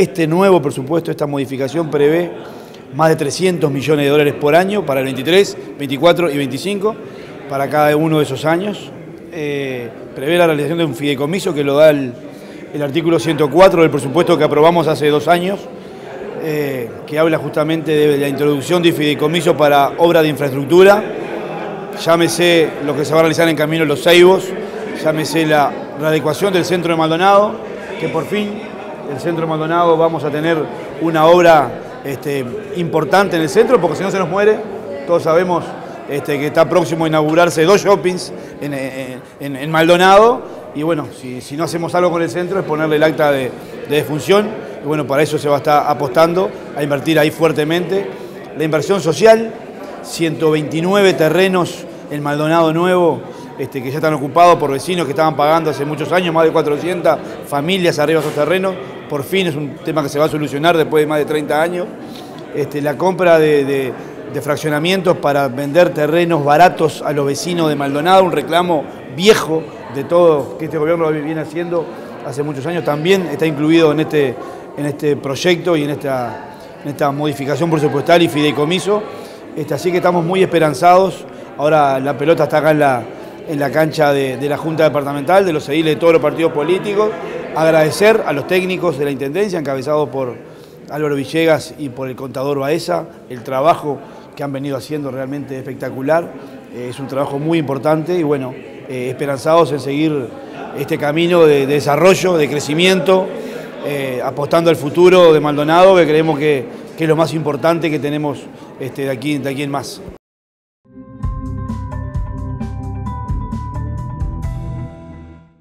Este nuevo presupuesto, esta modificación prevé más de 300 millones de dólares por año para el 23, 24 y 25, para cada uno de esos años. Eh, prevé la realización de un fideicomiso que lo da el, artículo 104 del presupuesto que aprobamos hace dos años, eh, que habla justamente de la introducción de fideicomiso para obras de infraestructura, llámese lo que se va a realizar en Camino Los Ceibos, llámese la, la adecuación del centro de Maldonado, que por fin el centro de Maldonado vamos a tener una obra este, importante en el centro, porque si no se nos muere, todos sabemos este, que está próximo a inaugurarse dos shoppings en, Maldonado, y bueno, si, no hacemos algo con el centro es ponerle el acta de, defunción, y bueno, para eso se va a estar apostando a invertir ahí fuertemente. La inversión social, 129 terrenos en Maldonado Nuevo, este, que ya están ocupados por vecinos que estaban pagando hace muchos años, más de 400 familias arriba de esos terrenos, por fin es un tema que se va a solucionar después de más de 30 años. Este, la compra de, fraccionamientos para vender terrenos baratos a los vecinos de Maldonado, un reclamo viejo de todo que este gobierno viene haciendo hace muchos años, también está incluido en este, en este proyecto y en esta, esta modificación presupuestal y fideicomiso. Este, así que estamos muy esperanzados. Ahora la pelota está acá en la, en la cancha de, la Junta Departamental, de los ediles de todos los partidos políticos agradecer a los técnicos de la Intendencia, encabezados por Álvaro Villegas y por el contador Baeza, el trabajo que han venido haciendo realmente espectacular. Eh, es un trabajo muy importante y bueno, eh, esperanzados en seguir este camino de, desarrollo, de crecimiento, eh, apostando al futuro de Maldonado, que creemos que, es lo más importante que tenemos este, de, aquí, de aquí en más.